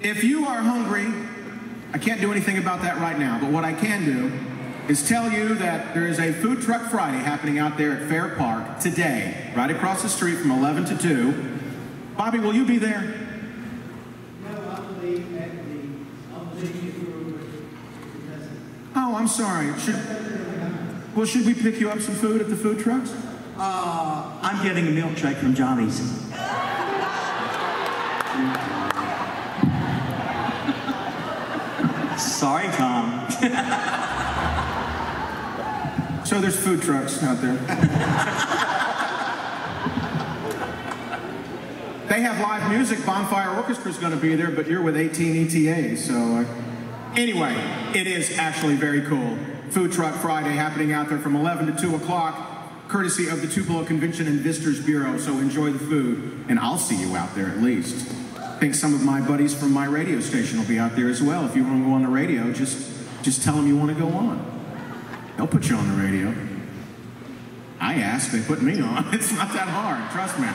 If you are hungry, I can't do anything about that right now, but what I can do is tell you that there is a Food Truck Friday happening out there at Fair Park today, right across the street from 11 to 2. Bobby, will you be there? No, I believe at the, I believe you were because Oh, I'm sorry. Should, well, should we pick you up some food at the food trucks? Uh, I'm getting a milkshake from Johnny's. Sorry, Tom. So there's food trucks out there. they have live music. Bonfire Orchestra's going to be there, but you're with 18 ETA. So uh, anyway, it is actually very cool. Food Truck Friday happening out there from 11 to 2 o'clock, courtesy of the Tupelo Convention and Visitors Bureau. So enjoy the food, and I'll see you out there at least. I think some of my buddies from my radio station will be out there as well. If you want to go on the radio, just just tell them you want to go on. They'll put you on the radio. I asked, they put me on. It's not that hard, trust me.